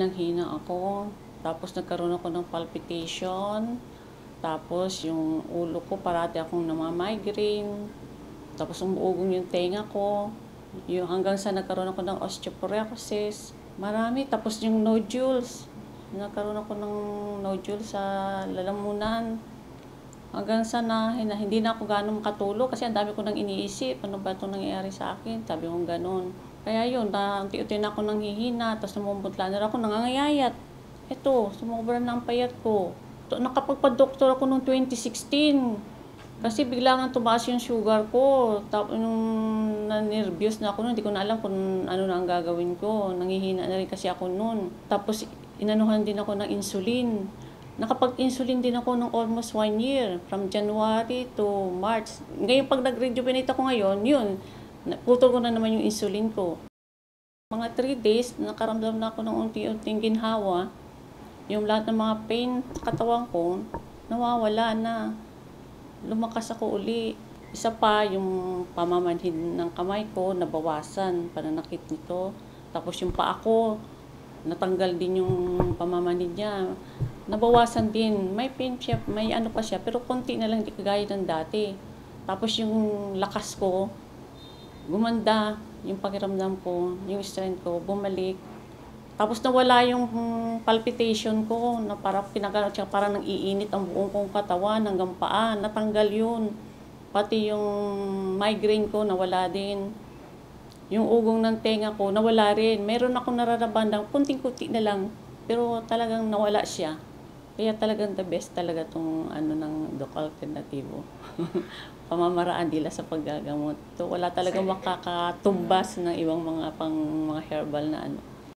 Nanghina ako, tapos nagkaroon ako ng palpitation, tapos yung ulo ko parati akong namamigraine, tapos umuugong yung tenga ko, yung hanggang sa nagkaroon ako ng osteoporosis, marami, tapos yung nodules, nagkaroon ako ng nodules sa lalamunan, hanggang sa na, hindi na ako ganun makatulog kasi ang dami ko nang iniisip, ano ba itong nangyayari sa akin, sabi ko ganun. Kaya yun, na, unti-unti na ako tapos namumutla na ako, nangangayayat. Ito, sumobra na ang payat ko. To- Nakapagpa-doktor ako noong 2016. Kasi bigla nga tumaas yung sugar ko. Tapos nung na-nervous na ako noon, hindi ko na alam kung ano na ang gagawin ko. Nangihina na rin kasi ako noon. Tapos inanuhan din ako ng insulin. Nakapag-insulin din ako ng almost one year. From January to March. Ngayon pag nag-rejuvenate ako ngayon, yun, putol ko na naman yung insulin ko. Mga 3 days, nakaramdam na ako ng unti-unting ginhawa. Yung lahat ng mga pain sa katawan ko, nawawala na. Lumakas ako uli. Isa pa, yung pamamanhid ng kamay ko, nabawasan, pananakit nito. Tapos yung paa ko, natanggal din yung pamamanhid niya. Nabawasan din. May pain siya, may ano pa siya, pero konti na lang, di kagaya ng dati. Tapos yung lakas ko, gumanda yung pakiramdam ko, yung strength ko, bumalik. Tapos nawala yung palpitation ko, na parang pinagano siya, parang nang iinit ang buong kong katawan hanggang paa, natanggal yun. Pati yung migraine ko, nawala din. Yung ugong ng tenga ko, nawala rin. Meron akong nararamdaman ng kunting-kunti na lang, pero talagang nawala siya. Kaya talagang the best talaga tong ano ng Doc Alternativo. Pamamaraan nila sa paggagamot. So, wala talagang makakatumbas ng ibang mga pang mga herbal na ano.